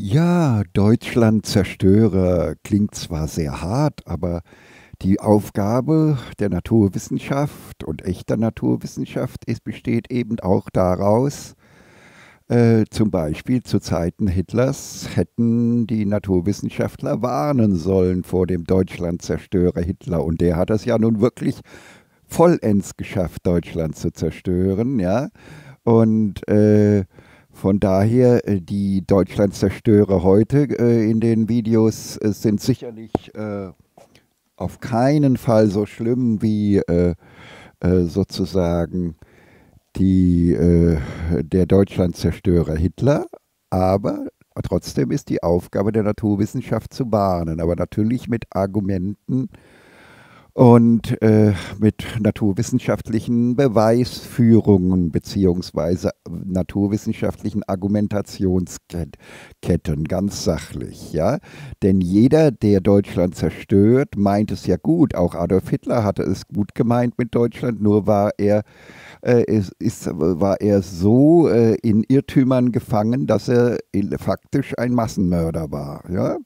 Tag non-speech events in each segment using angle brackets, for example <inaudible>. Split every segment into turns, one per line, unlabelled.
Ja, Deutschland zerstöre klingt zwar sehr hart, aber die Aufgabe der Naturwissenschaft und echter Naturwissenschaft ist, besteht eben auch daraus, äh, zum Beispiel zu Zeiten Hitlers hätten die Naturwissenschaftler warnen sollen vor dem Deutschlandzerstörer Hitler. Und der hat es ja nun wirklich vollends geschafft, Deutschland zu zerstören, ja. Und äh, von daher, äh, die Deutschlandzerstörer heute äh, in den Videos äh, sind sicherlich äh, auf keinen Fall so schlimm wie äh, äh, sozusagen die, der Deutschlandzerstörer Hitler. Aber trotzdem ist die Aufgabe der Naturwissenschaft zu warnen, aber natürlich mit Argumenten, und äh, mit naturwissenschaftlichen Beweisführungen beziehungsweise naturwissenschaftlichen Argumentationsketten, ganz sachlich, ja. Denn jeder, der Deutschland zerstört, meint es ja gut. Auch Adolf Hitler hatte es gut gemeint mit Deutschland, nur war er äh, ist, war er so äh, in Irrtümern gefangen, dass er faktisch ein Massenmörder war, ja.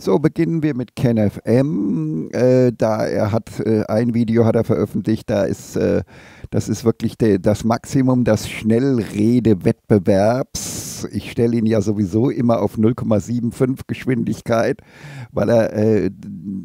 So beginnen wir mit Kenneth M. Äh, da er hat äh, ein Video hat er veröffentlicht, da ist äh, das ist wirklich de, das Maximum des Schnellredewettbewerbs. Ich stelle ihn ja sowieso immer auf 0,75 Geschwindigkeit, weil er, äh,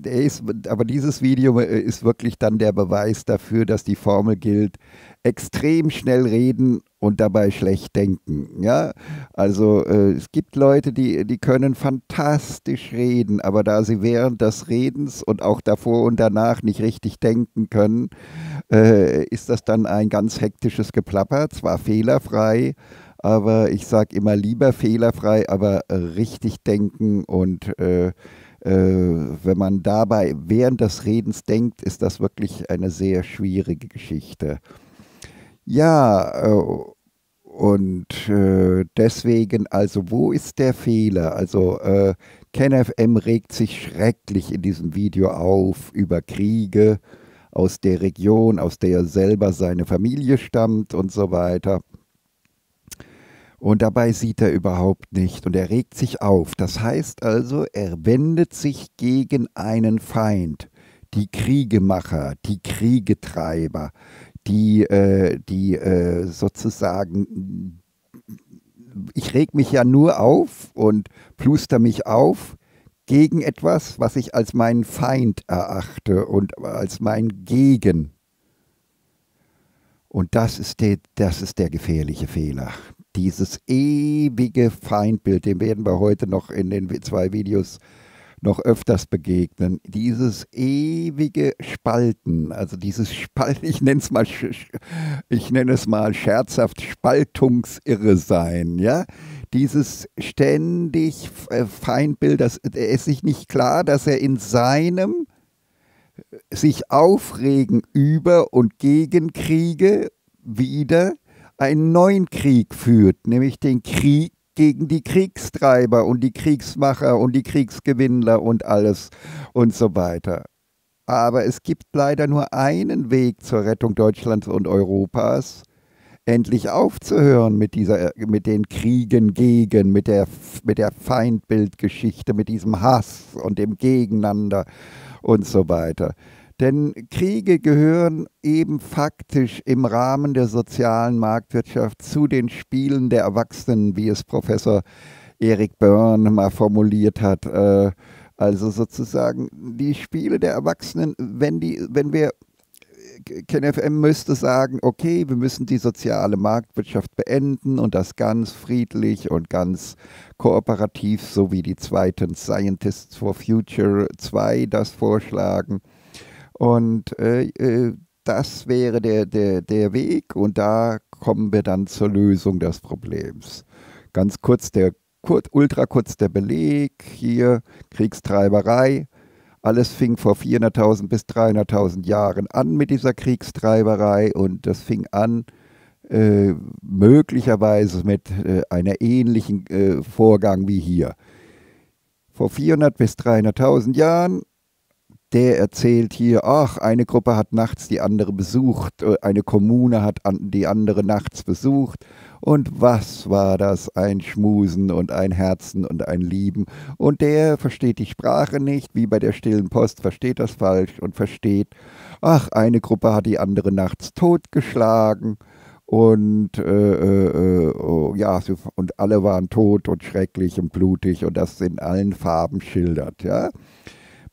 er ist, aber dieses Video äh, ist wirklich dann der Beweis dafür, dass die Formel gilt, extrem schnell reden und dabei schlecht denken. Ja, also äh, es gibt Leute, die, die können fantastisch reden, aber da sie während des Redens und auch davor und danach nicht richtig denken können, äh, ist das dann ein ganz hektisches Geplapper, zwar fehlerfrei, aber ich sage immer lieber fehlerfrei, aber richtig denken und äh, äh, wenn man dabei während des Redens denkt, ist das wirklich eine sehr schwierige Geschichte. Ja, äh, und äh, deswegen, also wo ist der Fehler? Also äh, KenFM regt sich schrecklich in diesem Video auf über Kriege aus der Region, aus der er selber seine Familie stammt und so weiter. Und dabei sieht er überhaupt nicht und er regt sich auf. Das heißt also, er wendet sich gegen einen Feind, die Kriegemacher, die Kriegetreiber, die, äh, die äh, sozusagen, ich reg mich ja nur auf und pluster mich auf gegen etwas, was ich als meinen Feind erachte und als mein Gegen. Und das ist der, das ist der gefährliche Fehler. Dieses ewige Feindbild, dem werden wir heute noch in den zwei Videos noch öfters begegnen. Dieses ewige Spalten, also dieses Spalten, ich nenne es mal, ich nenne es mal scherzhaft Spaltungsirre sein, ja. Dieses ständig äh, Feindbild, das, er ist sich nicht klar, dass er in seinem äh, sich aufregen über und gegen Kriege wieder einen neuen Krieg führt, nämlich den Krieg gegen die Kriegstreiber und die Kriegsmacher und die Kriegsgewinnler und alles und so weiter. Aber es gibt leider nur einen Weg zur Rettung Deutschlands und Europas, endlich aufzuhören mit, dieser, mit den Kriegen gegen, mit der, mit der Feindbildgeschichte, mit diesem Hass und dem Gegeneinander und so weiter. Denn Kriege gehören eben faktisch im Rahmen der sozialen Marktwirtschaft zu den Spielen der Erwachsenen, wie es Professor Erik Byrne mal formuliert hat. Äh, also sozusagen die Spiele der Erwachsenen, wenn, die, wenn wir KenFM müsste sagen, okay, wir müssen die soziale Marktwirtschaft beenden und das ganz friedlich und ganz kooperativ, so wie die zweiten Scientists for Future 2 das vorschlagen. Und äh, äh, das wäre der, der, der Weg und da kommen wir dann zur Lösung des Problems. Ganz kurz der ultra kurz der Beleg hier Kriegstreiberei. Alles fing vor 400.000 bis 300.000 Jahren an mit dieser Kriegstreiberei und das fing an äh, möglicherweise mit äh, einer ähnlichen äh, Vorgang wie hier. Vor 400 bis 300.000 Jahren der erzählt hier, ach, eine Gruppe hat nachts die andere besucht, äh, eine Kommune hat die andere nachts besucht Und was war das? Ein Schmusen und ein Herzen und ein Lieben. Und der versteht die Sprache nicht, wie bei der stillen Post, versteht das falsch und versteht, ach, eine Gruppe hat die andere nachts totgeschlagen und äh, äh, äh oh, ja, und alle waren tot und schrecklich und blutig und das in allen Farben schildert, ja.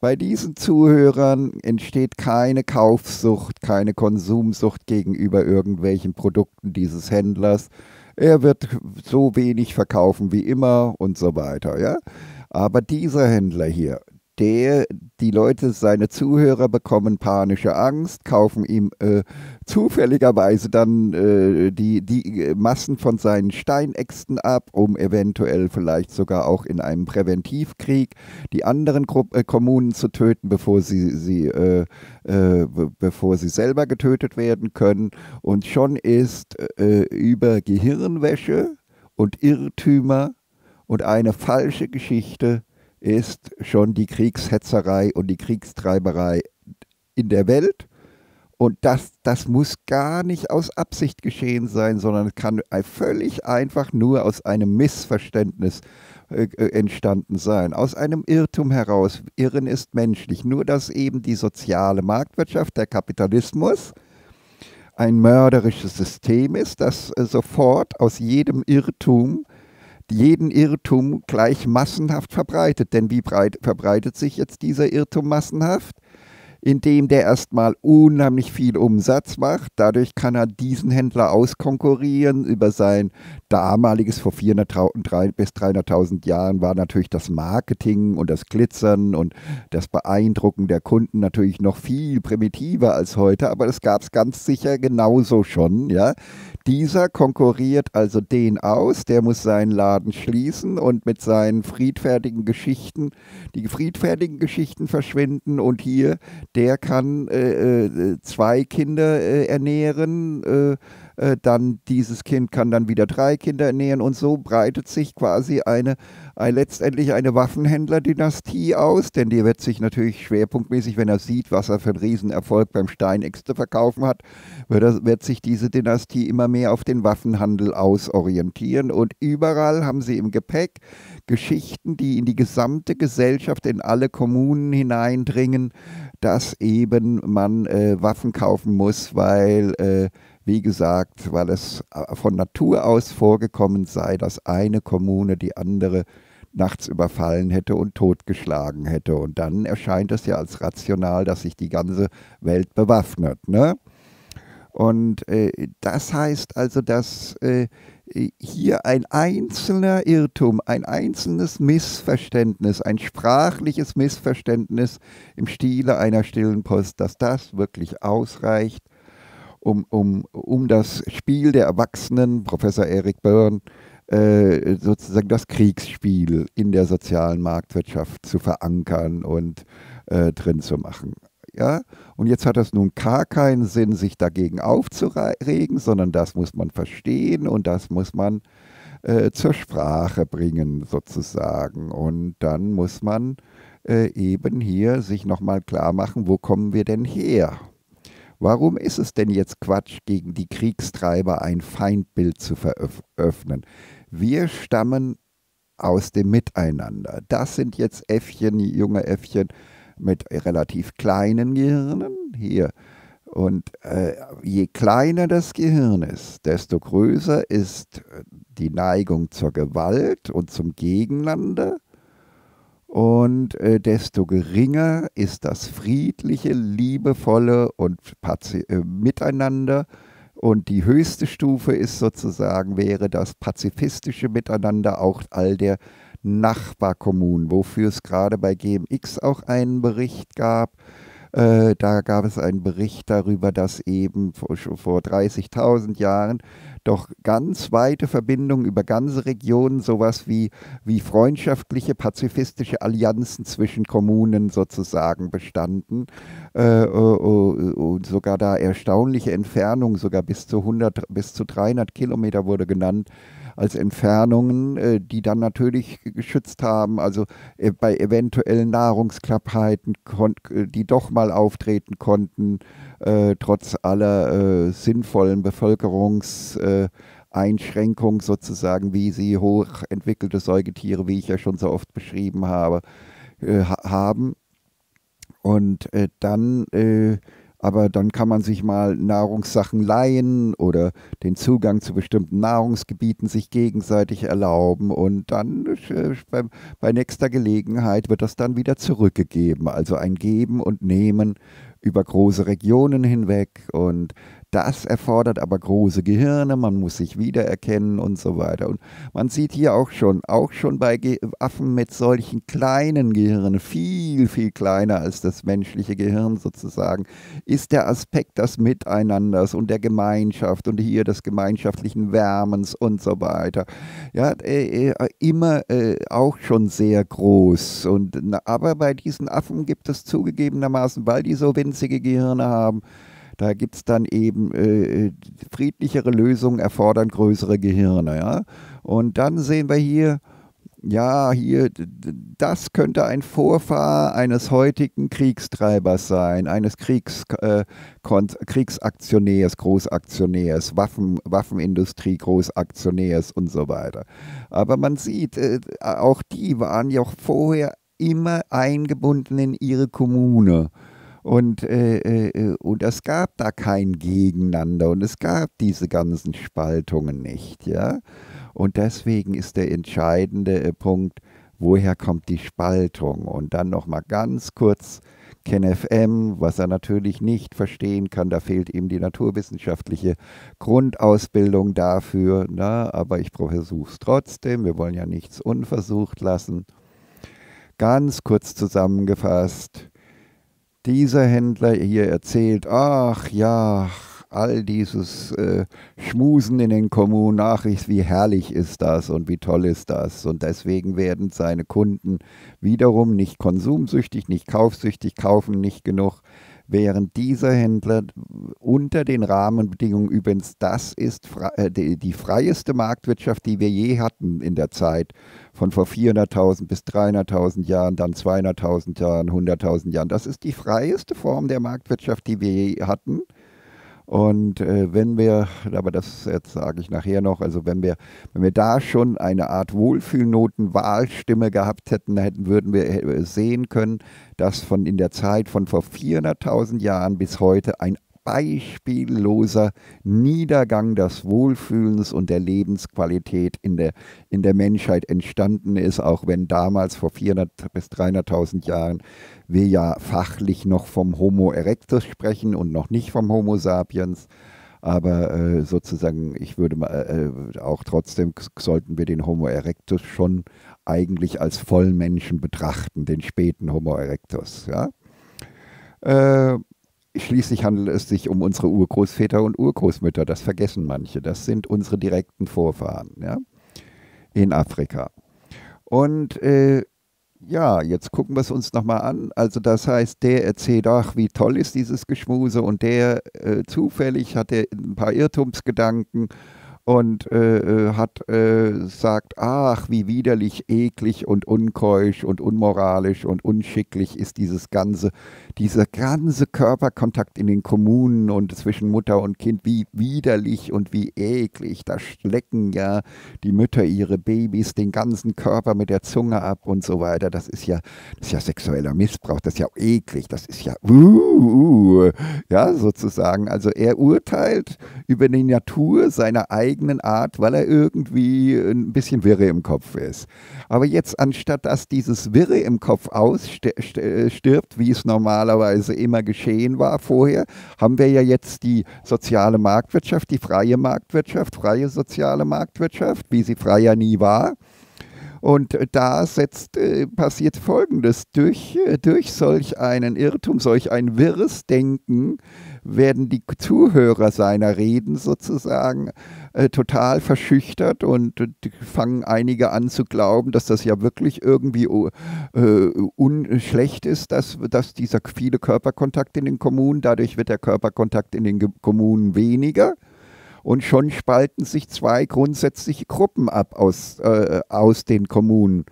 Bei diesen Zuhörern entsteht keine Kaufsucht, keine Konsumsucht gegenüber irgendwelchen Produkten dieses Händlers. Er wird so wenig verkaufen wie immer und so weiter, ja. Aber dieser Händler hier, der, die Leute, seine Zuhörer bekommen panische Angst, kaufen ihm äh, zufälligerweise dann äh, die, die Massen von seinen Steinäxten ab, um eventuell vielleicht sogar auch in einem Präventivkrieg die anderen Gru äh, Kommunen zu töten, bevor sie, sie, äh, äh, bevor sie selber getötet werden können. Und schon ist äh, über Gehirnwäsche und Irrtümer und eine falsche Geschichte ist schon die Kriegshetzerei und die Kriegstreiberei in der Welt. Und das, das muss gar nicht aus Absicht geschehen sein, sondern kann völlig einfach nur aus einem Missverständnis äh, äh, entstanden sein, aus einem Irrtum heraus. Irren ist menschlich. Nur dass eben die soziale Marktwirtschaft, der Kapitalismus, ein mörderisches System ist, das äh, sofort aus jedem Irrtum jeden Irrtum gleich massenhaft verbreitet. Denn wie breit verbreitet sich jetzt dieser Irrtum massenhaft? Indem der erstmal unheimlich viel Umsatz macht. Dadurch kann er diesen Händler auskonkurrieren. Über sein damaliges, vor 400 bis 300.000 Jahren, war natürlich das Marketing und das Glitzern und das Beeindrucken der Kunden natürlich noch viel primitiver als heute. Aber das gab es ganz sicher genauso schon. Ja? Dieser konkurriert also den aus, der muss seinen Laden schließen und mit seinen friedfertigen Geschichten, die friedfertigen Geschichten verschwinden und hier, der kann äh, äh zwei Kinder äh, ernähren, äh, dann dieses Kind kann dann wieder drei Kinder ernähren und so breitet sich quasi eine, eine letztendlich eine Waffenhändler-Dynastie aus, denn die wird sich natürlich schwerpunktmäßig, wenn er sieht, was er für einen Riesenerfolg beim Steinex zu verkaufen hat, wird, er, wird sich diese Dynastie immer mehr auf den Waffenhandel ausorientieren. Und überall haben sie im Gepäck Geschichten, die in die gesamte Gesellschaft, in alle Kommunen hineindringen, dass eben man äh, Waffen kaufen muss, weil äh, wie gesagt, weil es äh, von Natur aus vorgekommen sei, dass eine Kommune die andere nachts überfallen hätte und totgeschlagen hätte. Und dann erscheint es ja als rational, dass sich die ganze Welt bewaffnet. Ne? Und äh, das heißt also, dass äh, hier ein einzelner Irrtum, ein einzelnes Missverständnis, ein sprachliches Missverständnis im Stile einer stillen Post, dass das wirklich ausreicht, um, um, um das Spiel der Erwachsenen, Professor Eric Byrne, äh, sozusagen das Kriegsspiel in der sozialen Marktwirtschaft zu verankern und äh, drin zu machen. Ja? Und jetzt hat es nun gar keinen Sinn, sich dagegen aufzuregen, sondern das muss man verstehen und das muss man äh, zur Sprache bringen, sozusagen. Und dann muss man äh, eben hier sich nochmal klar machen, wo kommen wir denn her? Warum ist es denn jetzt Quatsch, gegen die Kriegstreiber ein Feindbild zu veröffnen? Wir stammen aus dem Miteinander. Das sind jetzt Äffchen, junge Äffchen mit relativ kleinen Gehirnen hier. Und äh, je kleiner das Gehirn ist, desto größer ist die Neigung zur Gewalt und zum Gegeneinander und äh, desto geringer ist das friedliche, liebevolle und äh, Miteinander. Und die höchste Stufe ist sozusagen, wäre das pazifistische Miteinander auch all der Nachbarkommunen, wofür es gerade bei GMX auch einen Bericht gab. Äh, da gab es einen Bericht darüber, dass eben vor, vor 30.000 Jahren doch ganz weite Verbindungen über ganze Regionen, sowas wie, wie freundschaftliche, pazifistische Allianzen zwischen Kommunen sozusagen bestanden. Äh, äh, und sogar da erstaunliche Entfernungen, sogar bis zu 100, bis zu 300 Kilometer wurde genannt, als Entfernungen, äh, die dann natürlich geschützt haben, also äh, bei eventuellen Nahrungsknappheiten, äh, die doch mal auftreten konnten, trotz aller sinnvollen Bevölkerungsanteile Einschränkung sozusagen, wie sie hochentwickelte Säugetiere, wie ich ja schon so oft beschrieben habe, äh, haben. Und äh, dann äh, aber dann kann man sich mal Nahrungssachen leihen oder den Zugang zu bestimmten Nahrungsgebieten sich gegenseitig erlauben und dann äh, bei, bei nächster Gelegenheit wird das dann wieder zurückgegeben. Also ein Geben und Nehmen über große Regionen hinweg und das erfordert aber große Gehirne, man muss sich wiedererkennen und so weiter. Und man sieht hier auch schon, auch schon bei Ge Affen mit solchen kleinen Gehirnen, viel, viel kleiner als das menschliche Gehirn sozusagen, ist der Aspekt des Miteinanders und der Gemeinschaft und hier des gemeinschaftlichen Wärmens und so weiter. Ja, äh, äh, immer äh, auch schon sehr groß. Und, aber bei diesen Affen gibt es zugegebenermaßen, weil die so winzige Gehirne haben, da gibt es dann eben äh, friedlichere Lösungen, erfordern größere Gehirne. Ja? Und dann sehen wir hier, ja, hier, das könnte ein Vorfahr eines heutigen Kriegstreibers sein, eines Kriegs, äh, Kriegsaktionärs, Großaktionärs, Waffen, Waffenindustrie, Großaktionärs und so weiter. Aber man sieht, äh, auch die waren ja auch vorher immer eingebunden in ihre Kommune. Und, äh, äh, und es gab da kein Gegeneinander und es gab diese ganzen Spaltungen nicht. Ja? Und deswegen ist der entscheidende äh, Punkt, woher kommt die Spaltung? Und dann nochmal ganz kurz KenFM, was er natürlich nicht verstehen kann, da fehlt ihm die naturwissenschaftliche Grundausbildung dafür, na, aber ich versuche es trotzdem, wir wollen ja nichts unversucht lassen. Ganz kurz zusammengefasst, dieser Händler hier erzählt, ach ja, all dieses äh, Schmusen in den Kommunen, ach, wie herrlich ist das und wie toll ist das. Und deswegen werden seine Kunden wiederum nicht konsumsüchtig, nicht kaufsüchtig, kaufen nicht genug, während dieser Händler unter den Rahmenbedingungen übrigens, das ist äh, die, die freieste Marktwirtschaft, die wir je hatten in der Zeit, von vor 400.000 bis 300.000 Jahren, dann 200.000 Jahren, 100.000 Jahren. Das ist die freieste Form der Marktwirtschaft, die wir je hatten. Und äh, wenn wir, aber das jetzt sage ich nachher noch, also wenn wir, wenn wir da schon eine Art Wohlfühlnoten-Wahlstimme gehabt hätten, hätten, würden wir äh, sehen können, dass von in der Zeit von vor 400.000 Jahren bis heute ein beispielloser Niedergang des Wohlfühlens und der Lebensqualität in der, in der Menschheit entstanden ist, auch wenn damals vor 400 bis 300.000 Jahren wir ja fachlich noch vom Homo erectus sprechen und noch nicht vom Homo sapiens. Aber äh, sozusagen, ich würde mal äh, auch trotzdem sollten wir den Homo erectus schon eigentlich als Vollmenschen betrachten, den späten Homo erectus. Ja? Äh, Schließlich handelt es sich um unsere Urgroßväter und Urgroßmütter. Das vergessen manche. Das sind unsere direkten Vorfahren ja? in Afrika. Und äh, ja, jetzt gucken wir es uns nochmal an. Also das heißt, der erzählt, ach, wie toll ist dieses Geschmuse und der äh, zufällig hat er ein paar Irrtumsgedanken und äh, äh, hat äh, sagt, ach, wie widerlich, eklig und unkeusch und unmoralisch und unschicklich ist dieses ganze, dieser ganze Körperkontakt in den Kommunen und zwischen Mutter und Kind, wie widerlich und wie eklig. Da schlecken ja die Mütter ihre Babys den ganzen Körper mit der Zunge ab und so weiter. Das ist ja, das ist ja sexueller Missbrauch, das ist ja eklig, das ist ja, uh, uh, ja, sozusagen. Also er urteilt über die Natur seiner eigenen eigenen Art, weil er irgendwie ein bisschen wirre im Kopf ist. Aber jetzt, anstatt dass dieses Wirre im Kopf ausstirbt, wie es normalerweise immer geschehen war vorher, haben wir ja jetzt die soziale Marktwirtschaft, die freie Marktwirtschaft, freie soziale Marktwirtschaft, wie sie freier nie war. Und da setzt, äh, passiert Folgendes. Durch, äh, durch solch einen Irrtum, solch ein wirres Denken werden die Zuhörer seiner Reden sozusagen äh, total verschüchtert und äh, fangen einige an zu glauben, dass das ja wirklich irgendwie äh, unschlecht ist, dass, dass dieser viele Körperkontakt in den Kommunen, dadurch wird der Körperkontakt in den Ge Kommunen weniger. Und schon spalten sich zwei grundsätzliche Gruppen ab aus, äh, aus den Kommunen.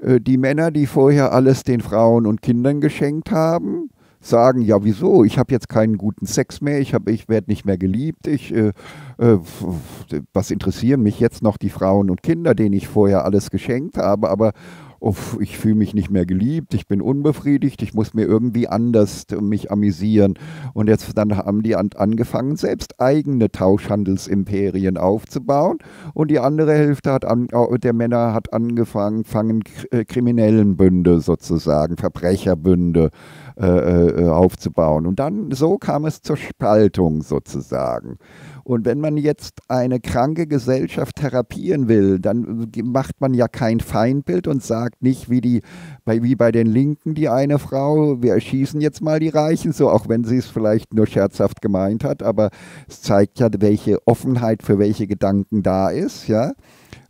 Äh, die Männer, die vorher alles den Frauen und Kindern geschenkt haben, sagen, ja wieso, ich habe jetzt keinen guten Sex mehr, ich, ich werde nicht mehr geliebt, ich, äh, äh, was interessieren mich jetzt noch die Frauen und Kinder, denen ich vorher alles geschenkt habe, aber uff, ich fühle mich nicht mehr geliebt, ich bin unbefriedigt, ich muss mir irgendwie anders mich amüsieren. Und jetzt dann haben die an, angefangen, selbst eigene Tauschhandelsimperien aufzubauen. Und die andere Hälfte hat an, der Männer hat angefangen, fangen äh, Kriminellenbünde sozusagen, Verbrecherbünde äh, äh, aufzubauen. Und dann so kam es zur Spaltung sozusagen. Und wenn man jetzt eine kranke Gesellschaft therapieren will, dann macht man ja kein Feindbild und sagt nicht wie, die, bei, wie bei den Linken die eine Frau, wir erschießen jetzt mal die Reichen, so auch wenn sie es vielleicht nur scherzhaft gemeint hat, aber es zeigt ja, welche Offenheit für welche Gedanken da ist, ja.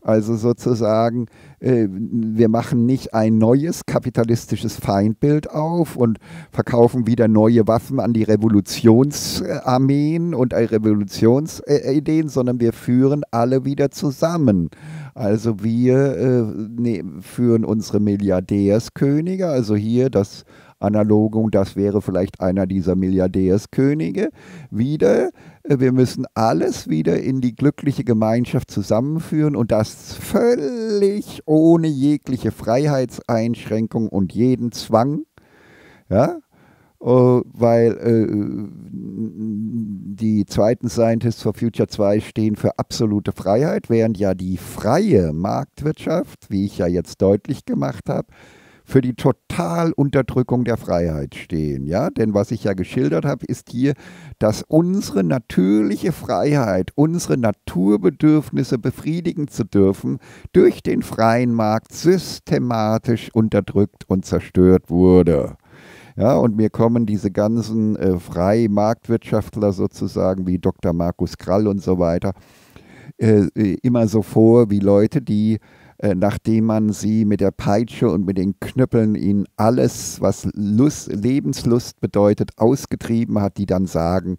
Also sozusagen, äh, wir machen nicht ein neues kapitalistisches Feindbild auf und verkaufen wieder neue Waffen an die Revolutionsarmeen und Revolutionsideen, sondern wir führen alle wieder zusammen. Also wir äh, ne, führen unsere Milliardärskönige, also hier das Analogung, das wäre vielleicht einer dieser Milliardärskönige, wieder. Äh, wir müssen alles wieder in die glückliche Gemeinschaft zusammenführen und das völlig ohne jegliche Freiheitseinschränkung und jeden Zwang. Ja, weil uh, die zweiten Scientists for Future 2 stehen für absolute Freiheit, während ja die freie Marktwirtschaft, wie ich ja jetzt deutlich gemacht habe, für die Totalunterdrückung der Freiheit stehen. Ja? Denn was ich ja geschildert habe, ist hier, dass unsere natürliche Freiheit, unsere Naturbedürfnisse befriedigen zu dürfen, durch den freien Markt systematisch unterdrückt und zerstört wurde. Ja, und mir kommen diese ganzen äh, Freimarktwirtschaftler sozusagen wie Dr. Markus Krall und so weiter äh, äh immer so vor wie Leute, die äh, nachdem man sie mit der Peitsche und mit den Knüppeln ihnen alles, was Lust, Lebenslust bedeutet, ausgetrieben hat, die dann sagen,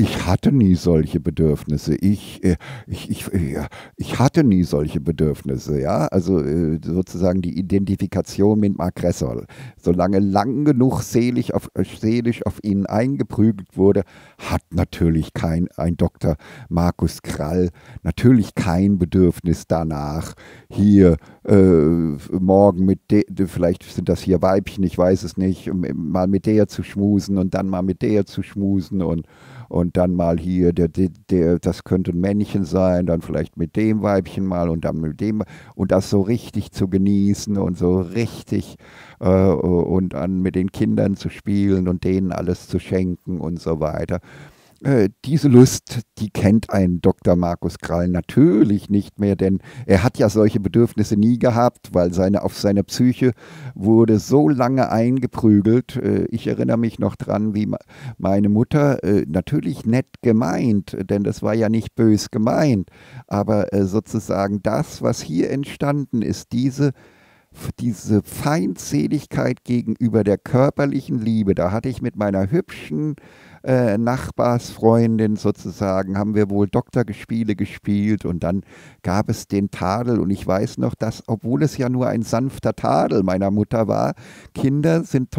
ich hatte nie solche Bedürfnisse. Ich, äh, ich, ich, äh, ich hatte nie solche Bedürfnisse. Ja? Also äh, sozusagen die Identifikation mit dem Aggressor. Solange lang genug seelisch auf, seelisch auf ihn eingeprügelt wurde, hat natürlich kein ein Dr. Markus Krall natürlich kein Bedürfnis danach, hier äh, morgen mit der, vielleicht sind das hier Weibchen, ich weiß es nicht, mal mit der zu schmusen und dann mal mit der zu schmusen und und dann mal hier, der, der, der, das könnte ein Männchen sein, dann vielleicht mit dem Weibchen mal und dann mit dem und das so richtig zu genießen und so richtig äh, und dann mit den Kindern zu spielen und denen alles zu schenken und so weiter. Äh, diese Lust, die kennt ein Dr. Markus Krall natürlich nicht mehr, denn er hat ja solche Bedürfnisse nie gehabt, weil seine, auf seine Psyche wurde so lange eingeprügelt. Äh, ich erinnere mich noch dran, wie meine Mutter, äh, natürlich nett gemeint, denn das war ja nicht bös gemeint, aber sozusagen das, was hier entstanden ist, diese diese Feindseligkeit gegenüber der körperlichen Liebe, da hatte ich mit meiner hübschen äh, Nachbarsfreundin sozusagen, haben wir wohl Doktorgespiele gespielt und dann gab es den Tadel und ich weiß noch, dass, obwohl es ja nur ein sanfter Tadel meiner Mutter war, Kinder sind,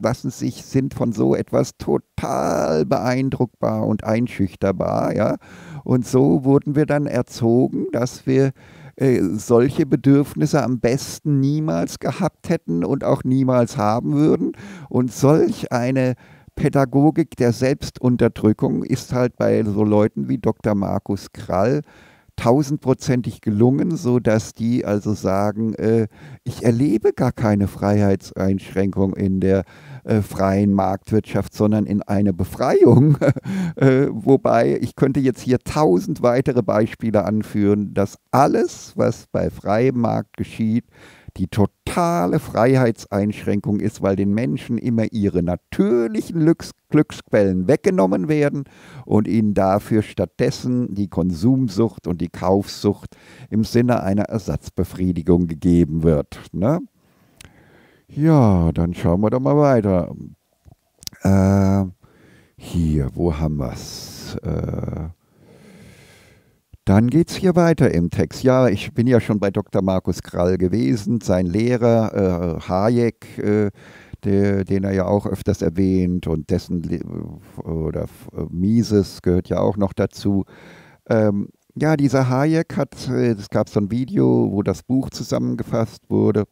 lassen sich, sind von so etwas total beeindruckbar und einschüchterbar, ja. Und so wurden wir dann erzogen, dass wir äh, solche Bedürfnisse am besten niemals gehabt hätten und auch niemals haben würden. Und solch eine Pädagogik der Selbstunterdrückung ist halt bei so Leuten wie Dr. Markus Krall tausendprozentig gelungen, sodass die also sagen, äh, ich erlebe gar keine Freiheitseinschränkung in der äh, freien Marktwirtschaft, sondern in eine Befreiung. <laughs> äh, wobei ich könnte jetzt hier tausend weitere Beispiele anführen, dass alles, was bei freiem Markt geschieht, die totale Freiheitseinschränkung ist, weil den Menschen immer ihre natürlichen Glücks Glücksquellen weggenommen werden und ihnen dafür stattdessen die Konsumsucht und die Kaufsucht im Sinne einer Ersatzbefriedigung gegeben wird. Ne? Ja, dann schauen wir doch mal weiter. Äh, hier, wo haben wir es? Äh, dann geht es hier weiter im Text. Ja, ich bin ja schon bei Dr. Markus Krall gewesen, sein Lehrer äh, Hayek, äh, der, den er ja auch öfters erwähnt und dessen oder Mises gehört ja auch noch dazu. Ähm, ja, dieser Hayek hat, äh, es gab so ein Video, wo das Buch zusammengefasst wurde.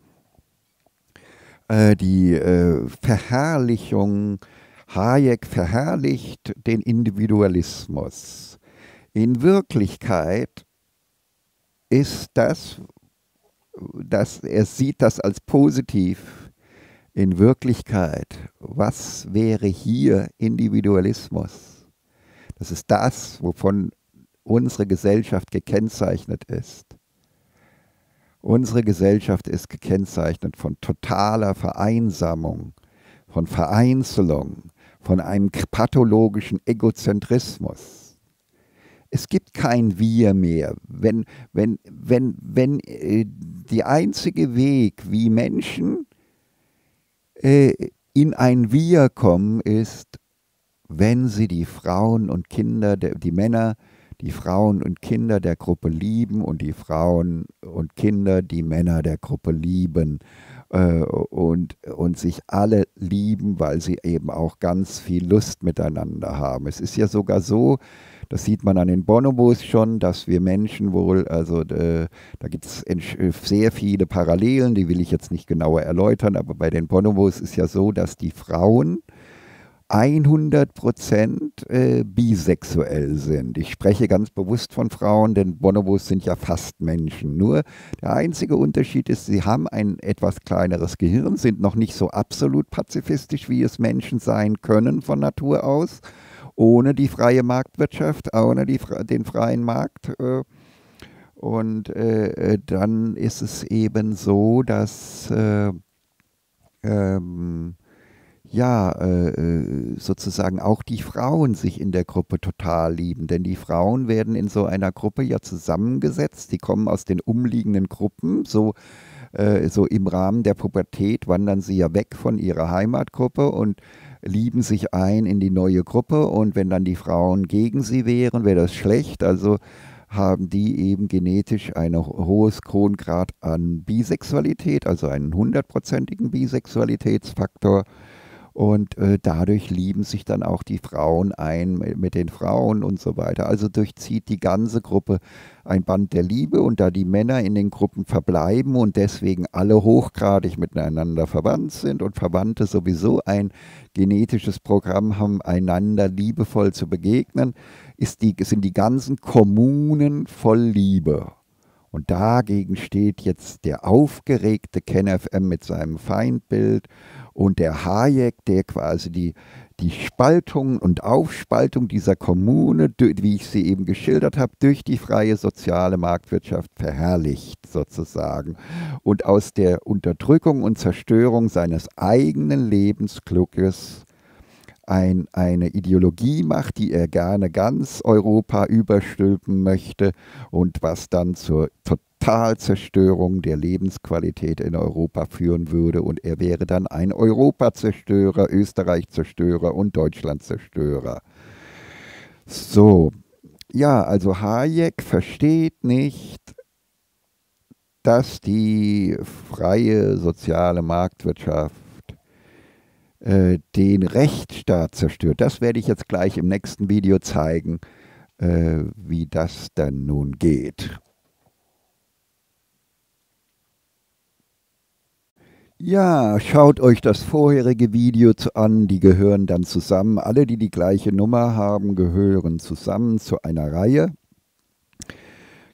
Äh, die äh, Verherrlichung, Hayek verherrlicht den Individualismus. In Wirklichkeit ist das, dass er sieht das als positiv. In Wirklichkeit, was wäre hier Individualismus? Das ist das, wovon unsere Gesellschaft gekennzeichnet ist. Unsere Gesellschaft ist gekennzeichnet von totaler Vereinsamung, von Vereinzelung, von einem pathologischen Egozentrismus. Es gibt kein Wir mehr. Wenn, wenn, wenn, wenn äh, die einzige Weg, wie Menschen äh, in ein Wir kommen, ist, wenn sie die Frauen und Kinder, die Männer die Frauen und Kinder der Gruppe lieben und die Frauen und Kinder die Männer der Gruppe lieben äh, und, und sich alle lieben, weil sie eben auch ganz viel Lust miteinander haben. Es ist ja sogar so, das sieht man an den Bonobos schon, dass wir Menschen wohl, also äh, da gibt es sehr viele Parallelen, die will ich jetzt nicht genauer erläutern, aber bei den Bonobos ist ja so, dass die Frauen 100 Prozent äh, bisexuell sind. Ich spreche ganz bewusst von Frauen, denn Bonobos sind ja fast Menschen. Nur der einzige Unterschied ist, sie haben ein etwas kleineres Gehirn, sind noch nicht so absolut pazifistisch, wie es Menschen sein können von Natur aus, ohne die freie Marktwirtschaft, ohne die, den freien Markt. Äh, und äh, äh, dann ist es eben so, dass äh, ähm, ja, äh, sozusagen auch die Frauen sich in der Gruppe total lieben. Denn die Frauen werden in so einer Gruppe ja zusammengesetzt, die kommen aus den umliegenden Gruppen, so, äh, so im Rahmen der Pubertät wandern sie ja weg von ihrer Heimatgruppe und lieben sich ein in die neue Gruppe. Und wenn dann die Frauen gegen sie wären, wäre das schlecht. Also haben die eben genetisch ein hohes Krongrad an Bisexualität, also einen hundertprozentigen Bisexualitätsfaktor. Und äh, dadurch lieben sich dann auch die Frauen ein mit den Frauen und so weiter. Also durchzieht die ganze Gruppe ein Band der Liebe. Und da die Männer in den Gruppen verbleiben und deswegen alle hochgradig miteinander verwandt sind und Verwandte sowieso ein genetisches Programm haben, einander liebevoll zu begegnen, die, sind die ganzen Kommunen voll Liebe. Und dagegen steht jetzt der aufgeregte KenFM mit seinem Feindbild und der Hayek, der quasi die, die Spaltung und Aufspaltung dieser Kommune, wie ich sie eben geschildert habe, durch die freie soziale Marktwirtschaft verherrlicht sozusagen. Und aus der Unterdrückung und Zerstörung seines eigenen Lebensglückes ein, eine Ideologie macht, die er gerne ganz Europa überstülpen möchte und was dann zur Totalzerstörung der Lebensqualität in Europa führen würde. Und er wäre dann ein Europazerstörer, Österreich-Zerstörer und Deutschland-Zerstörer. So, ja, also Hayek versteht nicht, dass die freie soziale Marktwirtschaft äh, den Rechtsstaat zerstört. Das werde ich jetzt gleich im nächsten Video zeigen, äh, wie das dann nun geht. Ja, schaut euch das vorherige Video an, die gehören dann zusammen. Alle, die die gleiche Nummer haben, gehören zusammen zu einer Reihe.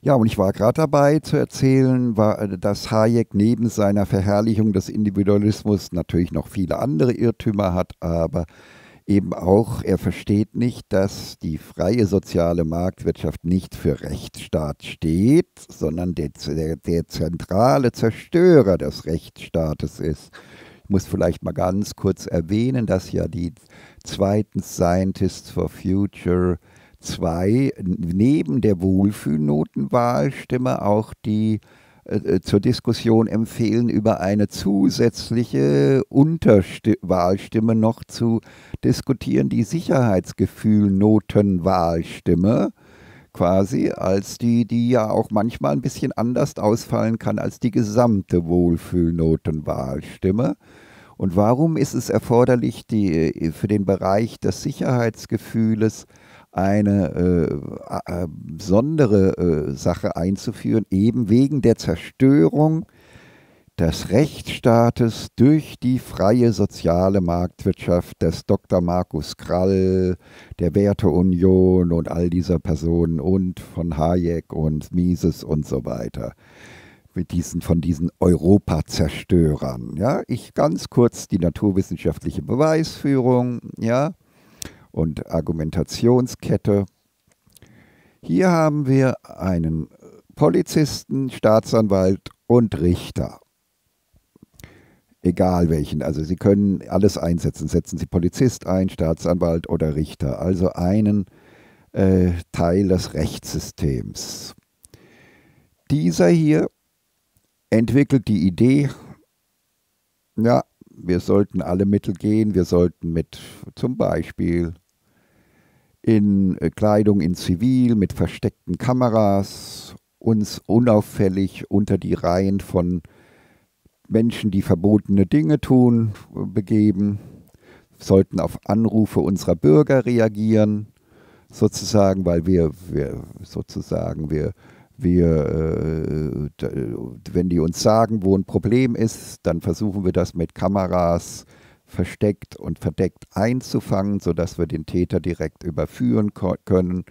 Ja, und ich war gerade dabei zu erzählen, war, dass Hayek neben seiner Verherrlichung des Individualismus natürlich noch viele andere Irrtümer hat, aber eben auch, er versteht nicht, dass die freie soziale Marktwirtschaft nicht für Rechtsstaat steht, sondern der, der, der zentrale Zerstörer des Rechtsstaates ist. Ich muss vielleicht mal ganz kurz erwähnen, dass ja die zweiten Scientists for Future 2 neben der Wohlfühlnotenwahlstimme auch die äh, äh, zur Diskussion empfehlen, über eine zusätzliche Unterwahlstimme noch zu diskutieren, die Sicherheitsgefühlnotenwahlstimme quasi, als die, die ja auch manchmal ein bisschen anders ausfallen kann als die gesamte Wohlfühlnotenwahlstimme. Und warum ist es erforderlich, die, für den Bereich des Sicherheitsgefühles eine äh, äh, besondere äh, Sache einzuführen, eben wegen der Zerstörung des Rechtsstaates durch die freie soziale Marktwirtschaft des Dr. Markus Krall, der Werteunion und all dieser Personen und von Hayek und Mises und so weiter. Mit diesen, von diesen Europazerstörern. Ja, ich ganz kurz die naturwissenschaftliche Beweisführung, ja, und Argumentationskette. Hier haben wir einen Polizisten, Staatsanwalt und Richter egal welchen. Also Sie können alles einsetzen. Setzen Sie Polizist ein, Staatsanwalt oder Richter. Also einen äh, Teil des Rechtssystems. Dieser hier entwickelt die Idee, ja, wir sollten alle Mittel gehen, wir sollten mit zum Beispiel in äh, Kleidung in Zivil, mit versteckten Kameras uns unauffällig unter die Reihen von Menschen, die verbotene Dinge tun, begeben, sollten auf Anrufe unserer Bürger reagieren, sozusagen, weil wir, wir sozusagen, wir, wir, äh, wenn die uns sagen, wo ein Problem ist, dann versuchen wir das mit Kameras versteckt und verdeckt einzufangen, sodass wir den Täter direkt überführen können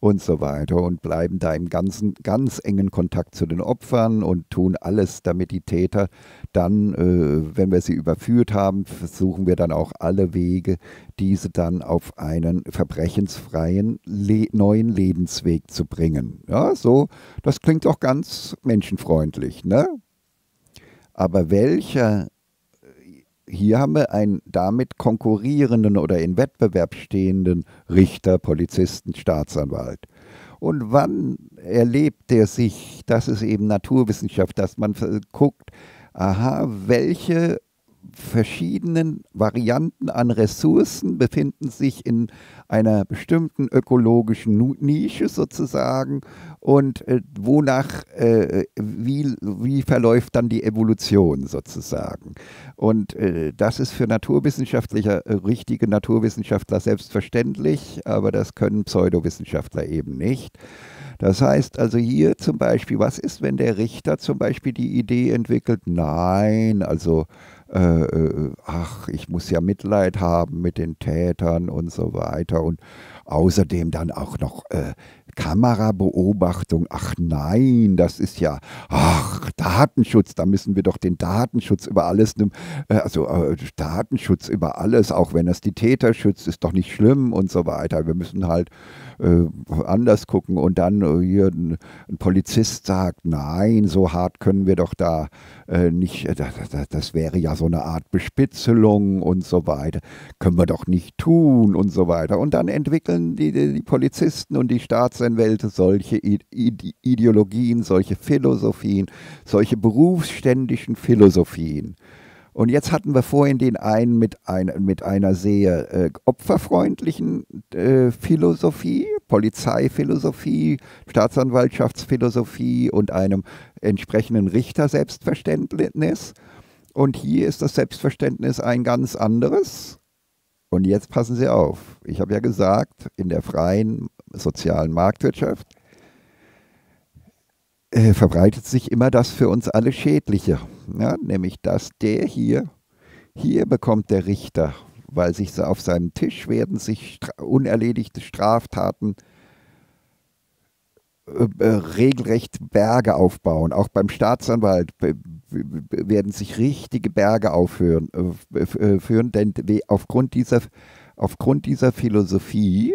und so weiter und bleiben da im ganzen, ganz engen Kontakt zu den Opfern und tun alles, damit die Täter dann, äh, wenn wir sie überführt haben, versuchen wir dann auch alle Wege, diese dann auf einen verbrechensfreien le neuen Lebensweg zu bringen. Ja, so, das klingt doch ganz menschenfreundlich, ne? Aber welcher hier haben wir einen damit konkurrierenden oder in Wettbewerb stehenden Richter, Polizisten, Staatsanwalt. Und wann erlebt der sich, das ist eben Naturwissenschaft, dass man guckt, aha, welche verschiedenen Varianten an Ressourcen befinden sich in einer bestimmten ökologischen Nische sozusagen und äh, wonach, äh, wie, wie verläuft dann die Evolution sozusagen. Und äh, das ist für Naturwissenschaftler, äh, richtige Naturwissenschaftler selbstverständlich, aber das können Pseudowissenschaftler eben nicht. Das heißt also hier zum Beispiel, was ist, wenn der Richter zum Beispiel die Idee entwickelt, nein, also äh, äh, ach, ich muss ja Mitleid haben mit den Tätern und so weiter. Und außerdem dann auch noch äh, Kamerabeobachtung. Ach nein, das ist ja, ach, Datenschutz, da müssen wir doch den Datenschutz über alles, äh, also äh, Datenschutz über alles, auch wenn das die Täter schützt, ist doch nicht schlimm und so weiter. Wir müssen halt äh, anders gucken und dann äh, hier ein, ein, Polizist sagt, nein, so hart können wir doch da äh, nicht, äh, das, das, wäre ja so eine Art Bespitzelung und so weiter, können wir doch nicht tun und so weiter. Und dann entwickeln die, die, die Polizisten und die Staatsanwälte solche Ideologien, solche Philosophien, solche berufsständischen Philosophien. Und jetzt hatten wir vorhin den einen mit, ein, mit einer sehr äh, opferfreundlichen äh, Philosophie, Polizeiphilosophie, Staatsanwaltschaftsphilosophie und einem entsprechenden Richter-Selbstverständnis. Und hier ist das Selbstverständnis ein ganz anderes. Und jetzt passen Sie auf. Ich habe ja gesagt, in der freien sozialen Marktwirtschaft äh, verbreitet sich immer das für uns alle Schädliche. Ja, nämlich, dass der hier, hier bekommt der Richter, weil sich auf seinem Tisch werden sich unerledigte Straftaten äh, äh, regelrecht Berge aufbauen. Auch beim Staatsanwalt werden sich richtige Berge aufführen, äh, führen, denn aufgrund dieser, aufgrund dieser Philosophie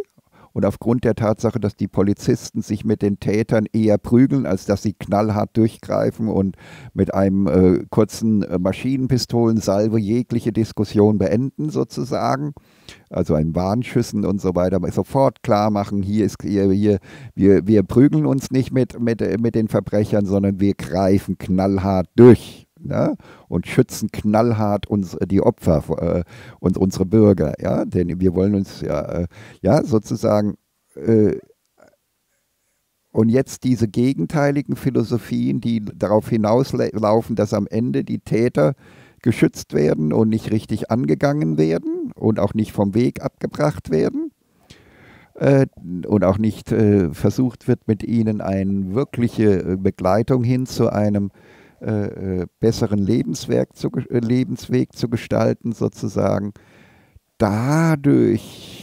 und aufgrund der Tatsache, dass die Polizisten sich mit den Tätern eher prügeln, als dass sie knallhart durchgreifen und mit einem äh, kurzen äh, Maschinenpistolensalve jegliche Diskussion beenden, sozusagen, also ein Warnschüssen und so weiter, sofort klar machen, hier ist hier, hier wir, wir prügeln uns nicht mit, mit, mit den Verbrechern, sondern wir greifen knallhart durch ne? und schützen knallhart uns, die Opfer äh, und unsere Bürger. Ja? Denn wir wollen uns ja, äh, ja sozusagen. Äh, und jetzt diese gegenteiligen Philosophien, die darauf hinauslaufen, dass am Ende die Täter geschützt werden und nicht richtig angegangen werden und auch nicht vom Weg abgebracht werden äh, und auch nicht äh, versucht wird, mit ihnen eine wirkliche äh, Begleitung hin zu einem äh, äh, besseren Lebenswerk zu, Lebensweg zu gestalten, sozusagen. Dadurch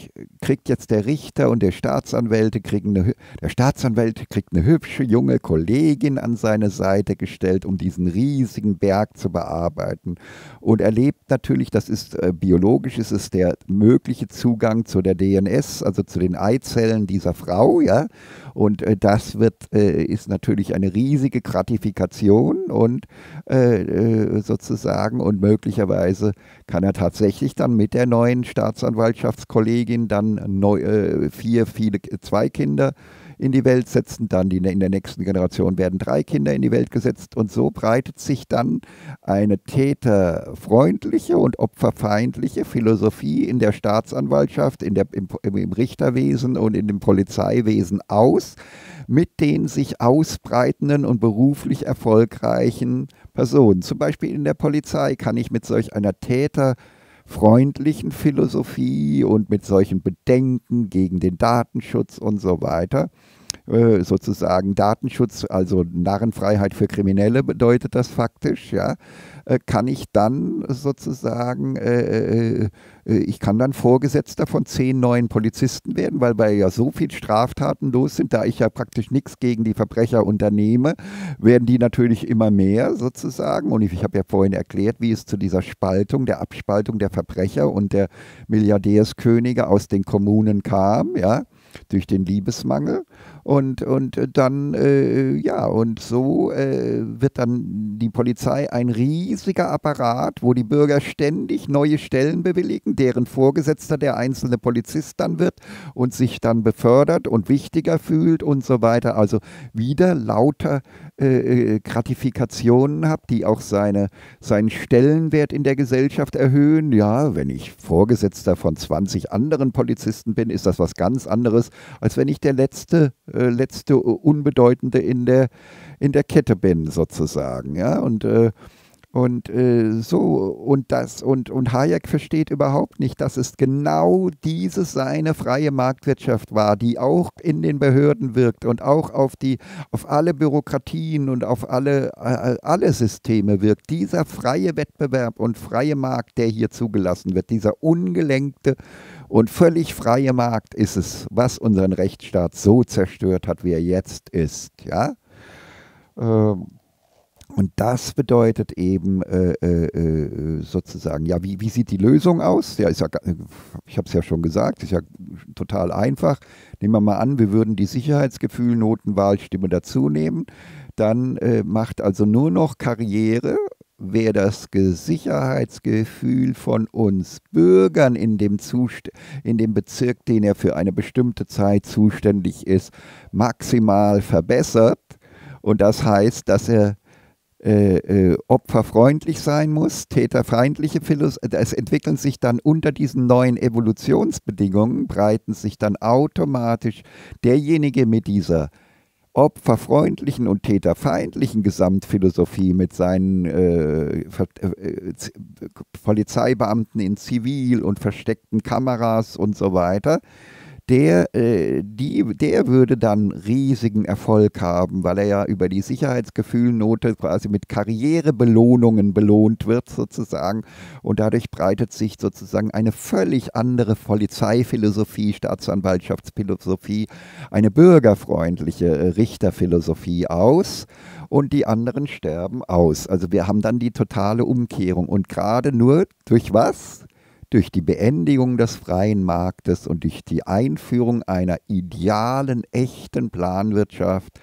kriegt jetzt der Richter und der Staatsanwälte kriegen eine, der Staatsanwalt kriegt eine hübsche junge Kollegin an seine Seite gestellt, um diesen riesigen Berg zu bearbeiten. Und erlebt natürlich, das ist äh, biologisch, ist es der mögliche Zugang zu der DNS, also zu den Eizellen dieser Frau, ja, und äh, das wird, äh, ist natürlich eine riesige Gratifikation und äh, äh, sozusagen. Und möglicherweise kann er tatsächlich dann mit der neuen Staatsanwaltschaftskollegin dann neu, äh, vier, viele, zwei Kinder in die Welt setzen, dann die, in der nächsten Generation werden drei Kinder in die Welt gesetzt und so breitet sich dann eine täterfreundliche und opferfeindliche Philosophie in der Staatsanwaltschaft, in der, im, im Richterwesen und in dem Polizeiwesen aus, mit den sich ausbreitenden und beruflich erfolgreichen Personen. Zum Beispiel in der Polizei kann ich mit solch einer Täter freundlichen Philosophie und mit solchen Bedenken gegen den Datenschutz und so weiter. Äh, sozusagen Datenschutz, also Narrenfreiheit für Kriminelle bedeutet das faktisch, ja, äh, kann ich dann sozusagen, äh, ich kann dann Vorgesetzter von zehn neuen Polizisten werden, weil wir ja so viele Straftaten los sind, da ich ja praktisch nichts gegen die Verbrecher unternehme, werden die natürlich immer mehr sozusagen. Und ich, ich habe ja vorhin erklärt, wie es zu dieser Spaltung, der Abspaltung der Verbrecher und der Milliardärskönige aus den Kommunen kam, ja durch den Liebesmangel. Und, und dann, äh, ja, und so äh, wird dann die Polizei ein riesiger Apparat, wo die Bürger ständig neue Stellen bewilligen, deren Vorgesetzter der einzelne Polizist dann wird und sich dann befördert und wichtiger fühlt und so weiter. Also wieder lauter äh, äh Gratifikationen hat, die auch seine, seinen Stellenwert in der Gesellschaft erhöhen. Ja, wenn ich Vorgesetzter von 20 anderen Polizisten bin, ist das was ganz anderes, als wenn ich der letzte äh, letzte Unbedeutende in der, in der Kette bin, sozusagen. Ja? Und, äh, und äh, so, und das, und, und Hayek versteht überhaupt nicht, dass es genau diese seine freie Marktwirtschaft war, die auch in den Behörden wirkt und auch auf die, auf alle Bürokratien und auf alle, alle Systeme wirkt. Dieser freie Wettbewerb und freie Markt, der hier zugelassen wird, dieser ungelenkte und völlig freie Markt ist es, was unseren Rechtsstaat so zerstört hat, wie er jetzt ist. Ja? Ähm, und das bedeutet eben äh, äh, äh, sozusagen, ja, wie, wie sieht die Lösung aus? Ja, ja ich habe es ja schon gesagt, ist ja total einfach. Nehmen wir mal an, wir würden die Sicherheitsgefühl-Notenwahlstimme dazu nehmen. Dann äh, macht also nur noch Karriere wer das Sicherheitsgefühl von uns Bürgern in dem, Zust in dem Bezirk, den er für eine bestimmte Zeit zuständig ist, maximal verbessert. Und das heißt, dass er äh, äh, opferfreundlich sein muss, täterfeindliche Philosophie. Es entwickeln sich dann unter diesen neuen Evolutionsbedingungen, breiten sich dann automatisch derjenige mit dieser opferfreundlichen und täterfeindlichen Gesamtphilosophie mit seinen äh, äh, Polizeibeamten in Zivil und versteckten Kameras und so weiter, der, äh, die, der würde dann riesigen Erfolg haben, weil er ja über die Sicherheitsgefühlnote quasi mit Karrierebelohnungen belohnt wird sozusagen. Und dadurch breitet sich sozusagen eine völlig andere Polizeiphilosophie, Staatsanwaltschaftsphilosophie, eine bürgerfreundliche äh, Richterphilosophie aus und die anderen sterben aus. Also wir haben dann die totale Umkehrung. Und gerade nur durch was? Durch die Beendigung des freien Marktes und durch die Einführung einer idealen, echten Planwirtschaft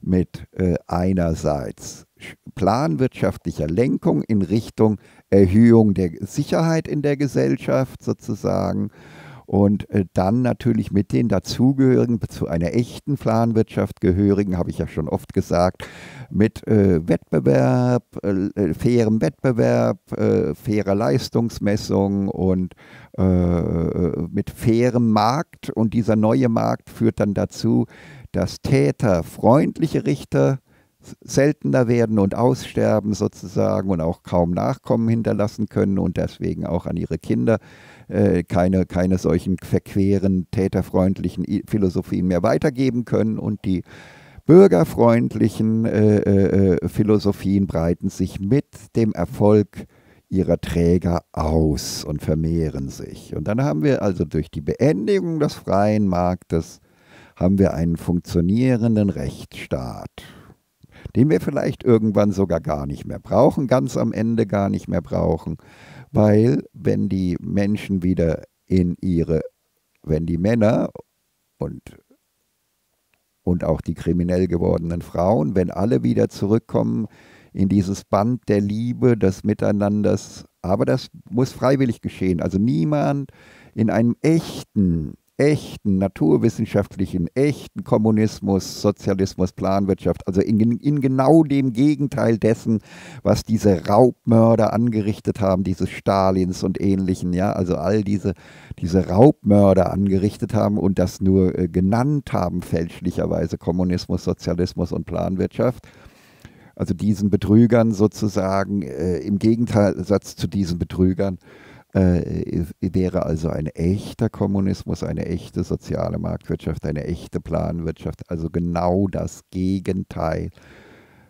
mit äh, einerseits planwirtschaftlicher Lenkung in Richtung Erhöhung der Sicherheit in der Gesellschaft sozusagen und äh, dann natürlich mit den dazugehörigen, zu einer echten Planwirtschaft gehörigen, habe ich ja schon oft gesagt, mit äh, Wettbewerb, äh, äh fairem Wettbewerb, äh, fairer Leistungsmessung und äh, mit fairem Markt. Und dieser neue Markt führt dann dazu, dass Täter freundliche Richter seltener werden und aussterben sozusagen und auch kaum Nachkommen hinterlassen können und deswegen auch an ihre Kinder äh, keine, keine solchen verqueren, täterfreundlichen Philosophien mehr weitergeben können und die bürgerfreundlichen äh, äh, äh, Philosophien breiten sich mit dem Erfolg ihrer Träger aus und vermehren sich. Und dann haben wir also durch die Beendigung des freien Marktes haben wir einen funktionierenden Rechtsstaat, den wir vielleicht irgendwann sogar gar nicht mehr brauchen, ganz am Ende gar nicht mehr brauchen, weil wenn die Menschen wieder in ihre, wenn die Männer und und auch die kriminell gewordenen Frauen, wenn alle wieder zurückkommen in dieses Band der Liebe, des Miteinanders. Aber das muss freiwillig geschehen. Also niemand in einem echten echten, naturwissenschaftlichen, echten Kommunismus, Sozialismus, Planwirtschaft, also in, in, genau dem Gegenteil dessen, was diese Raubmörder angerichtet haben, diese Stalins und ähnlichen, ja, also all diese, diese Raubmörder angerichtet haben und das nur äh, genannt haben, fälschlicherweise Kommunismus, Sozialismus und Planwirtschaft. Also diesen Betrügern sozusagen, äh, im Gegensatz zu diesen Betrügern, äh, wäre also ein echter Kommunismus, eine echte soziale Marktwirtschaft, eine echte Planwirtschaft, also genau das Gegenteil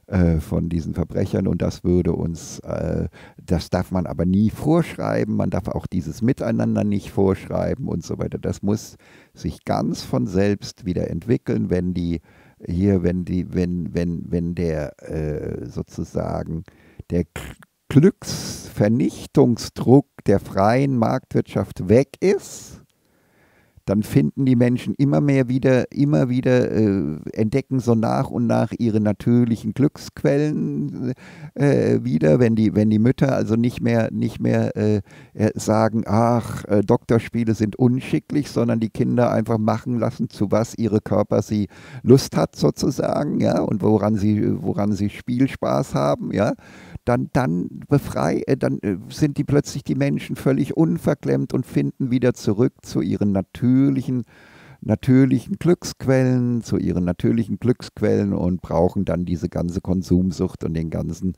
äh, von diesen Verbrechern und das würde uns, äh, das darf man aber nie vorschreiben, man darf auch dieses Miteinander nicht vorschreiben und so weiter. Das muss sich ganz von selbst wieder entwickeln, wenn die hier, wenn die, wenn, wenn, wenn der äh, sozusagen der Glücksvernichtungsdruck der freien Marktwirtschaft weg ist, dann finden die Menschen immer mehr wieder, immer wieder äh, entdecken so nach und nach ihre natürlichen Glücksquellen äh, wieder, wenn die, wenn die Mütter also nicht mehr, nicht mehr äh, äh sagen, ach, äh, Doktorspiele sind unschicklich, sondern die Kinder einfach machen lassen, zu was ihre Körper sie Lust hat sozusagen, ja, und woran sie, woran sie Spielspaß haben, ja dann, dann befrei, äh, dann sind die plötzlich die Menschen völlig unverklemmt und finden wieder zurück zu ihren natürlichen, natürlichen Glücksquellen, zu ihren natürlichen Glücksquellen und brauchen dann diese ganze Konsumsucht und den ganzen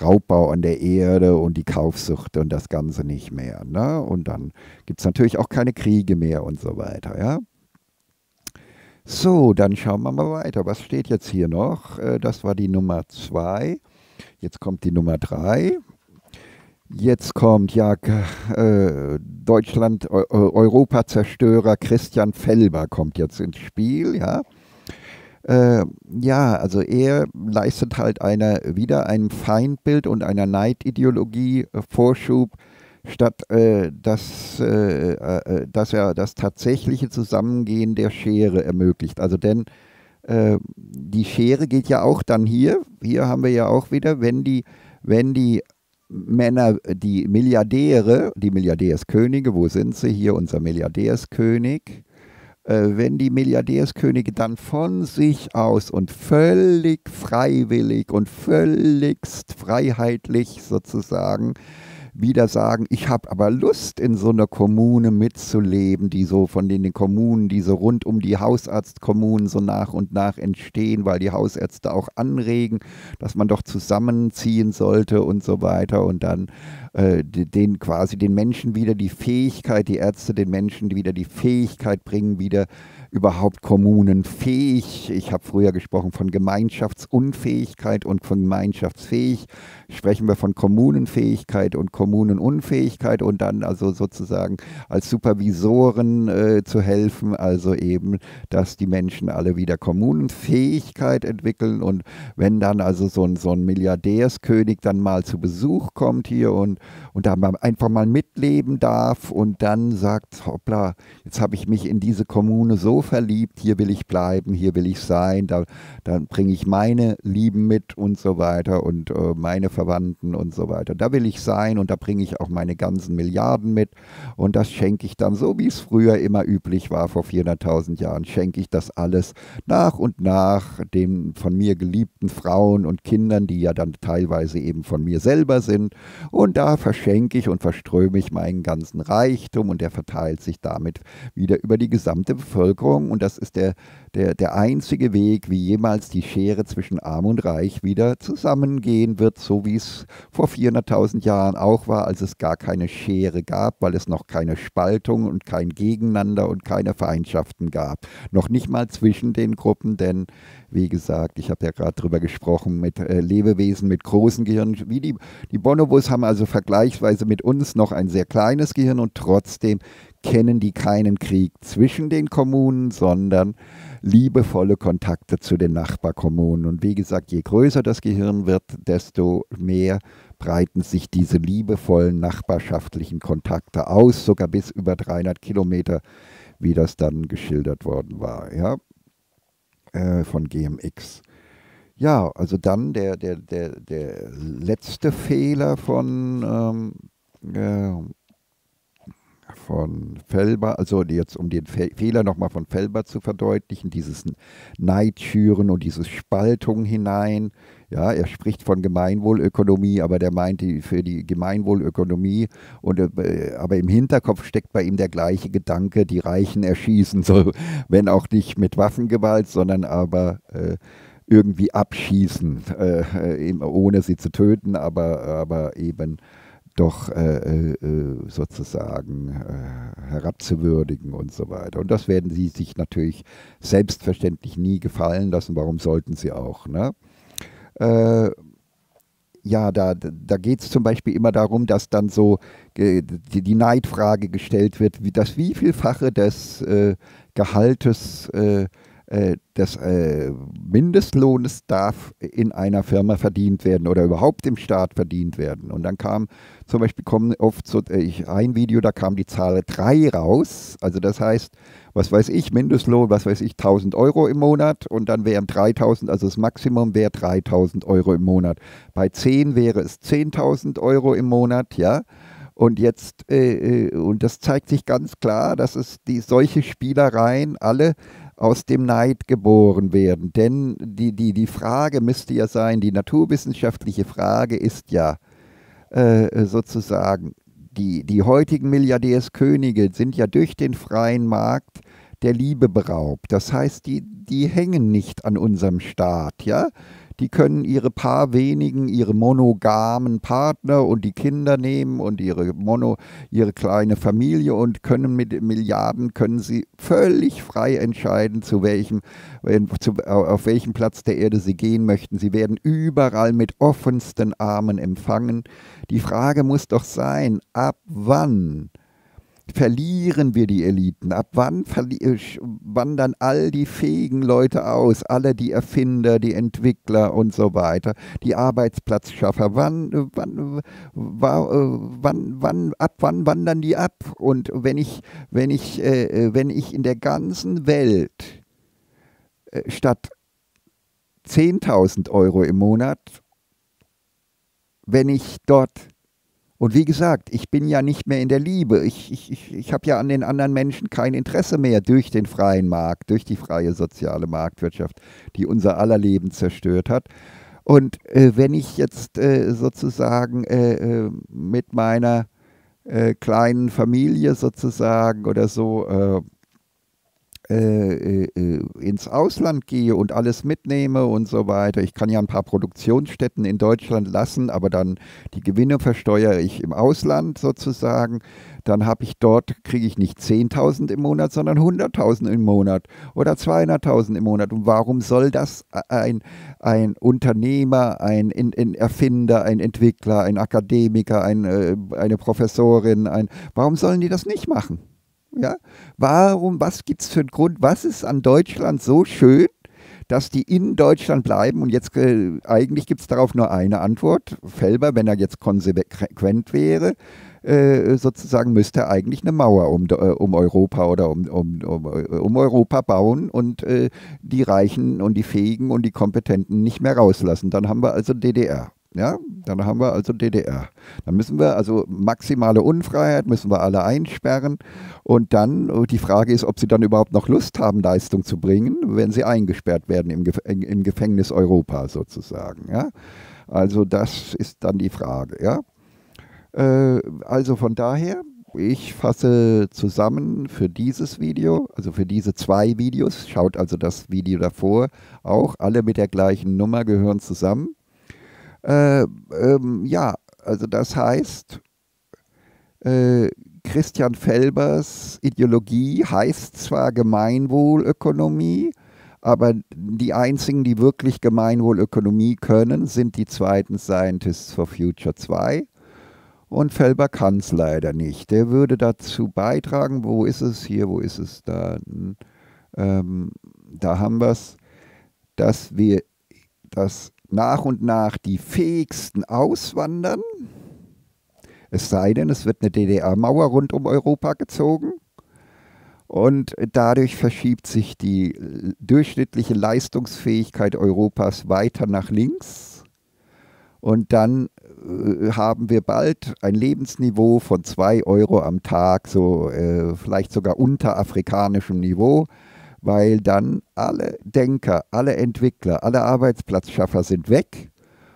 Raubbau an der Erde und die Kaufsucht und das Ganze nicht mehr. Ne? Und dann gibt es natürlich auch keine Kriege mehr und so weiter, ja. So, dann schauen wir mal weiter. Was steht jetzt hier noch? Äh, das war die Nummer zwei. Jetzt kommt die Nummer drei. Jetzt kommt ja äh, Deutschland, Eu Europazerstörer Christian Felber kommt jetzt ins Spiel, ja. Äh, ja, also er leistet halt einer, wieder einem Feindbild und einer Neidideologie äh, Vorschub, statt äh, dass, äh, äh, dass er das tatsächliche Zusammengehen der Schere ermöglicht. Also denn äh, die Schere geht ja auch dann hier. Hier haben wir ja auch wieder, wenn die, wenn die Männer, die Milliardäre, die Milliardärskönige, wo sind sie? Hier unser Milliardärskönig. Äh, wenn die Milliardärskönige dann von sich aus und völlig freiwillig und völligst freiheitlich sozusagen wieder sagen, ich habe aber Lust, in so einer Kommune mitzuleben, die so von den Kommunen, die so rund um die Hausarztkommunen so nach und nach entstehen, weil die Hausärzte auch anregen, dass man doch zusammenziehen sollte und so weiter und dann äh, den quasi den Menschen wieder die Fähigkeit, die Ärzte den Menschen wieder die Fähigkeit bringen, wieder überhaupt kommunenfähig. Ich habe früher gesprochen von Gemeinschaftsunfähigkeit und von gemeinschaftsfähig. Sprechen wir von Kommunenfähigkeit und Kommunenunfähigkeit und dann also sozusagen als Supervisoren äh, zu helfen, also eben, dass die Menschen alle wieder Kommunenfähigkeit entwickeln und wenn dann also so ein, so ein Milliardärskönig dann mal zu Besuch kommt hier und, und da einfach mal mitleben darf und dann sagt, hoppla, jetzt habe ich mich in diese Kommune so verliebt, hier will ich bleiben, hier will ich sein, da, dann bringe ich meine Lieben mit und so weiter und äh, meine Verwandten und so weiter. Da will ich sein und da bringe ich auch meine ganzen Milliarden mit und das schenke ich dann so, wie es früher immer üblich war, vor 400.000 Jahren, schenke ich das alles nach und nach den von mir geliebten Frauen und Kindern, die ja dann teilweise eben von mir selber sind und da verschenke verschenke ich und verströme ich meinen ganzen Reichtum und der verteilt sich damit wieder über die gesamte Bevölkerung und das ist der, der, der einzige Weg, wie jemals die Schere zwischen Arm und Reich wieder zusammengehen wird, so wie es vor 400.000 Jahren auch war, als es gar keine Schere gab, weil es noch keine Spaltung und kein Gegeneinander und keine Feindschaften gab. Noch nicht mal zwischen den Gruppen, denn wie gesagt, ich habe ja gerade darüber gesprochen, mit äh, Lebewesen mit großen Gehirnen. Wie die, die Bonobos haben also vergleichsweise mit uns noch ein sehr kleines Gehirn und trotzdem kennen die keinen Krieg zwischen den Kommunen, sondern liebevolle Kontakte zu den Nachbarkommunen. Und wie gesagt, je größer das Gehirn wird, desto mehr breiten sich diese liebevollen nachbarschaftlichen Kontakte aus, sogar bis über 300 Kilometer, wie das dann geschildert worden war, ja, äh, von GMX. Ja, also dann der, der, der, der letzte Fehler von ähm, äh, von Felber, also jetzt um den Fe Fehler nochmal von Felber zu verdeutlichen, dieses Neidschüren und diese Spaltung hinein. Ja, er spricht von Gemeinwohlökonomie, aber der meint die, für die Gemeinwohlökonomie und äh, aber im Hinterkopf steckt bei ihm der gleiche Gedanke, die Reichen erschießen, so <laughs> wenn auch nicht mit Waffengewalt, sondern aber äh, irgendwie abschießen, äh, ohne sie zu töten, aber, aber eben doch äh, äh, sozusagen äh, herabzuwürdigen und so weiter. Und das werden sie sich natürlich selbstverständlich nie gefallen lassen. Warum sollten sie auch? Ne? Äh, ja, da, da geht es zum Beispiel immer darum, dass dann so die, die Neidfrage gestellt wird, wie das wievielfache des äh, Gehaltes äh, äh, des äh, Mindestlohnes darf in einer Firma verdient werden oder überhaupt im Staat verdient werden. Und dann kam zum Beispiel kommen oft so äh, ein Video, da kam die Zahl 3 raus. Also das heißt, was weiß ich, Mindestlohn, was weiß ich, 1000 Euro im Monat und dann wären 3000, also das Maximum wäre 3000 Euro im Monat. Bei 10 wäre es 10.000 Euro im Monat, ja. Und jetzt, äh, und das zeigt sich ganz klar, dass es die solche Spielereien alle aus dem Neid geboren werden. Denn die, die, die Frage müsste ja sein, die naturwissenschaftliche Frage ist ja äh, sozusagen, die, die heutigen Milliardärskönige sind ja durch den freien Markt der Liebe beraubt. Das heißt, die, die hängen nicht an unserem Staat, ja die können ihre paar wenigen, ihre monogamen Partner und die Kinder nehmen und ihre Mono, ihre kleine Familie und können mit Milliarden können sie völlig frei entscheiden, zu welchem, zu, auf welchem Platz der Erde sie gehen möchten. Sie werden überall mit offensten Armen empfangen. Die Frage muss doch sein, ab wann? Verlieren wir die Eliten? Ab wann äh, wandern all die fähigen Leute aus? Alle die Erfinder, die Entwickler und so weiter, die Arbeitsplatzschaffer. Wann, äh, wann, äh, wann, wann, ab wann wandern die ab? Und wenn ich, wenn ich, äh, wenn ich in der ganzen Welt äh, statt 10.000 Euro im Monat, wenn ich dort und wie gesagt, ich bin ja nicht mehr in der Liebe. Ich, ich, ich, ich habe ja an den anderen Menschen kein Interesse mehr durch den freien Markt, durch die freie soziale Marktwirtschaft, die unser aller Leben zerstört hat. Und äh, wenn ich jetzt äh, sozusagen äh, äh mit meiner äh, kleinen Familie sozusagen oder so äh, äh, äh, ins Ausland gehe und alles mitnehme und so weiter. Ich kann ja ein paar Produktionsstätten in Deutschland lassen, aber dann die Gewinne versteuere ich im Ausland sozusagen. Dann habe ich dort, kriege ich nicht 10.000 im Monat, sondern 100.000 im Monat oder 200.000 im Monat. Und warum soll das ein, ein Unternehmer, ein, ein Erfinder, ein Entwickler, ein Akademiker, ein, äh, eine Professorin, ein, warum sollen die das nicht machen? Ja? Warum, was gibt es für einen Grund, was ist an Deutschland so schön, dass die in Deutschland bleiben? Und jetzt äh, eigentlich gibt es darauf nur eine Antwort. Felber, wenn er jetzt konsequent wäre, äh, sozusagen müsste er eigentlich eine Mauer um, äh, um Europa oder um, um, um, um Europa bauen und äh, die Reichen und die Fähigen und die Kompetenten nicht mehr rauslassen. Dann haben wir also DDR. Ja, dann haben wir also DDR. Dann müssen wir also maximale Unfreiheit, müssen wir alle einsperren. Und dann, oh, die Frage ist, ob sie dann überhaupt noch Lust haben, Leistung zu bringen, wenn sie eingesperrt werden im Gefängnis Europa sozusagen. Ja? Also das ist dann die Frage. Ja? Äh, also von daher, ich fasse zusammen für dieses Video, also für diese zwei Videos, schaut also das Video davor auch, alle mit der gleichen Nummer gehören zusammen. Äh, ähm, ja, also das heißt, äh, Christian Felbers Ideologie heißt zwar Gemeinwohlökonomie, aber die einzigen, die wirklich Gemeinwohlökonomie können, sind die zweiten Scientists for Future 2. Und Felber kann es leider nicht. Der würde dazu beitragen, wo ist es hier, wo ist es da? Ähm, da haben wir es, dass wir, dass nach und nach die Fähigsten auswandern. Es sei denn, es wird eine DDR-Mauer rund um Europa gezogen. Und dadurch verschiebt sich die durchschnittliche Leistungsfähigkeit Europas weiter nach links. Und dann äh, haben wir bald ein Lebensniveau von 2 Euro am Tag, so äh, vielleicht sogar unter afrikanischem Niveau, weil dann alle Denker, alle Entwickler, alle Arbeitsplatzschaffer sind weg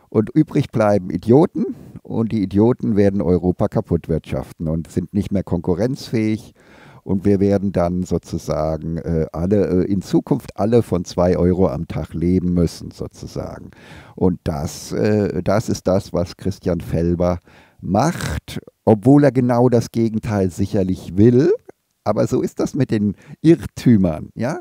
und übrig bleiben Idioten und die Idioten werden Europa kaputt wirtschaften und sind nicht mehr konkurrenzfähig und wir werden dann sozusagen äh, alle, äh, in Zukunft alle von zwei Euro am Tag leben müssen, sozusagen. Und das, äh, das ist das, was Christian Felber macht, obwohl er genau das Gegenteil sicherlich will. Aber so ist das mit den Irrtümern. Ja?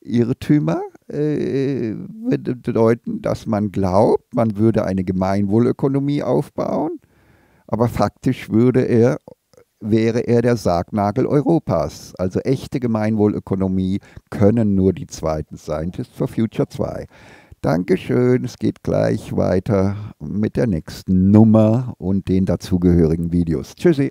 Irrtümer äh, bedeuten, dass man glaubt, man würde eine Gemeinwohlökonomie aufbauen, aber faktisch würde er wäre er der Sargnagel Europas. Also echte Gemeinwohlökonomie können nur die Zweiten Scientists for Future 2. Dankeschön, es geht gleich weiter mit der nächsten Nummer und den dazugehörigen Videos. Tschüssi.